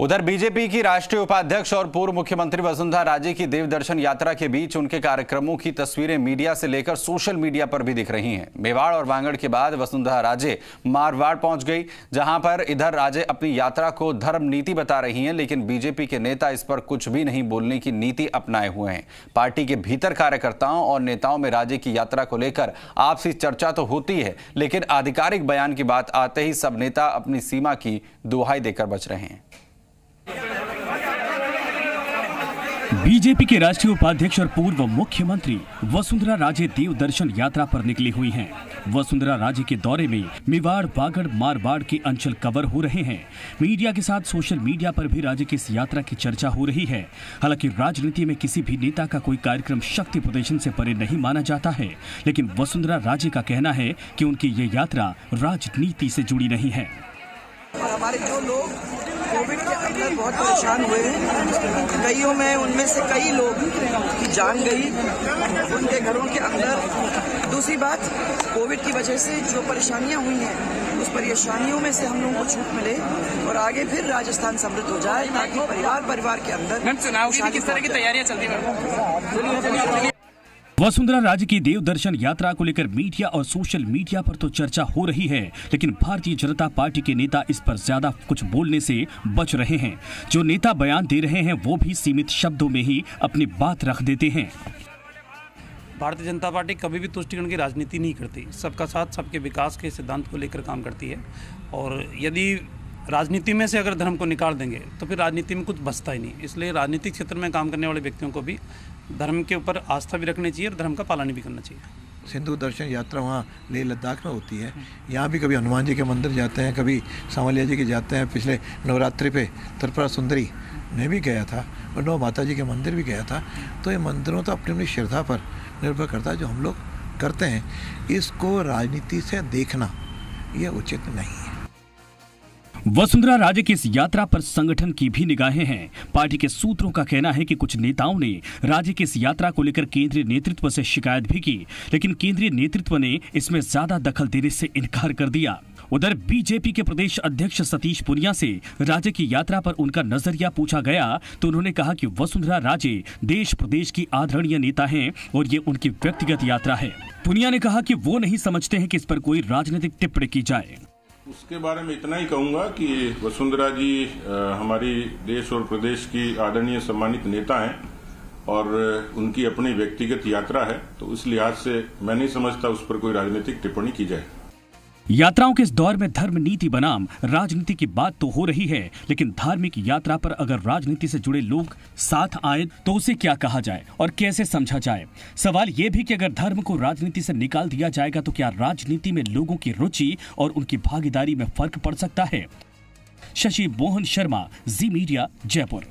उधर बीजेपी की राष्ट्रीय उपाध्यक्ष और पूर्व मुख्यमंत्री वसुंधरा राजे की देवदर्शन यात्रा के बीच उनके कार्यक्रमों की तस्वीरें मीडिया से लेकर सोशल मीडिया पर भी दिख रही हैं। मेवाड़ और वांगड़ के बाद वसुंधरा राजे मारवाड़ पहुँच गई, जहाँ पर इधर राजे अपनी यात्रा को धर्म नीति बता रही हैं, लेकिन बीजेपी के नेता इस पर कुछ भी नहीं बोलने की नीति अपनाए हुए हैं। पार्टी के भीतर कार्यकर्ताओं और नेताओं में राजे की यात्रा को लेकर आपसी चर्चा तो होती है, लेकिन आधिकारिक बयान की बात आते ही सब नेता अपनी सीमा की दुहाई देकर बच रहे हैं। बीजेपी के राष्ट्रीय उपाध्यक्ष और पूर्व मुख्यमंत्री वसुंधरा राजे देव दर्शन यात्रा पर निकली हुई हैं। वसुंधरा राजे के दौरे में मेवाड़, बागड़, मारवाड़ के अंचल कवर हो रहे हैं। मीडिया के साथ सोशल मीडिया पर भी राज्य की इस यात्रा की चर्चा हो रही है। हालाँकि राजनीति में किसी भी नेता का कोई कार्यक्रम शक्ति प्रदर्शन से परे नहीं माना जाता है, लेकिन वसुंधरा राजे का कहना है कि उनकी ये यात्रा राजनीति से जुड़ी नहीं है। हमारे जो लोग कोविड के अंदर बहुत परेशान हुए हैं। कईयों में उनमें से कई लोग की जान गई। उनके घरों के अंदर। दूसरी बात कोविड की वजह से जो परेशानियाँ हुई हैं उस परेशानियों में से हम लोगों को छूट मिले और आगे फिर राजस्थान समृद्ध हो जाए ताकि परिवार परिवार के अंदर चुनाव किस तरह की तैयारियाँ चलती है? वसुंधरा राजे की देव दर्शन यात्रा को लेकर मीडिया और सोशल मीडिया पर तो चर्चा हो रही है, लेकिन भारतीय जनता पार्टी के नेता इस पर ज़्यादा कुछ बोलने से बच रहे हैं। जो नेता बयान दे रहे हैं, वो भी सीमित शब्दों में ही अपनी बात रख देते हैं। भारतीय जनता पार्टी कभी भी तुष्टिकरण की राजनीति नहीं करती। सबका साथ, सबके विकास के सिद्धांत को लेकर काम करती है। और यदि राजनीति में से अगर धर्म को निकाल देंगे तो फिर राजनीति में कुछ बचता ही नहीं। इसलिए राजनीतिक क्षेत्र में काम करने वाले व्यक्तियों को भी धर्म के ऊपर आस्था भी रखनी चाहिए और धर्म का पालन भी करना चाहिए। सिंधु दर्शन यात्रा वहाँ लेह लद्दाख में होती है। यहाँ भी कभी हनुमान जी के मंदिर जाते हैं कभी सांवलिया जी के जाते हैं। पिछले नवरात्रि पे त्रिपुरा सुंदरी मैं भी गया था और नौ माता जी के मंदिर भी गया था। तो ये मंदिरों तो अपनी अपनी श्रद्धा पर निर्भर करता है जो हम लोग करते हैं। इसको राजनीति से देखना ये उचित नहीं है। वसुंधरा राजे की इस यात्रा पर संगठन की भी निगाहें हैं। पार्टी के सूत्रों का कहना है कि कुछ नेताओं ने राजे की इस यात्रा को लेकर केंद्रीय नेतृत्व से शिकायत भी की, लेकिन केंद्रीय नेतृत्व ने इसमें ज़्यादा दखल देने से इनकार कर दिया। उधर बीजेपी के प्रदेश अध्यक्ष सतीश पुनिया से राजे की यात्रा पर उनका नज़रिया पूछा गया तो उन्होंने कहा कि वसुंधरा राजे देश प्रदेश की आदरणीय नेता हैं और ये उनकी व्यक्तिगत यात्रा है। पुनिया ने कहा कि वो नहीं समझते हैं कि इस पर कोई राजनीतिक टिप्पणी की जाए। उसके बारे में इतना ही कहूँगा कि वसुंधरा जी हमारी देश और प्रदेश की आदरणीय सम्मानित नेता हैं और उनकी अपनी व्यक्तिगत यात्रा है तो इस लिहाज से मैं नहीं समझता उस पर कोई राजनीतिक टिप्पणी की जाए। यात्राओं के इस दौर में धर्म नीति बनाम राजनीति की बात तो हो रही है, लेकिन धार्मिक यात्रा पर अगर राजनीति से जुड़े लोग साथ आए तो उसे क्या कहा जाए और कैसे समझा जाए? सवाल ये भी कि अगर धर्म को राजनीति से निकाल दिया जाएगा तो क्या राजनीति में लोगों की रुचि और उनकी भागीदारी में फ़र्क पड़ सकता है? शशि मोहन शर्मा, जी मीडिया, जयपुर।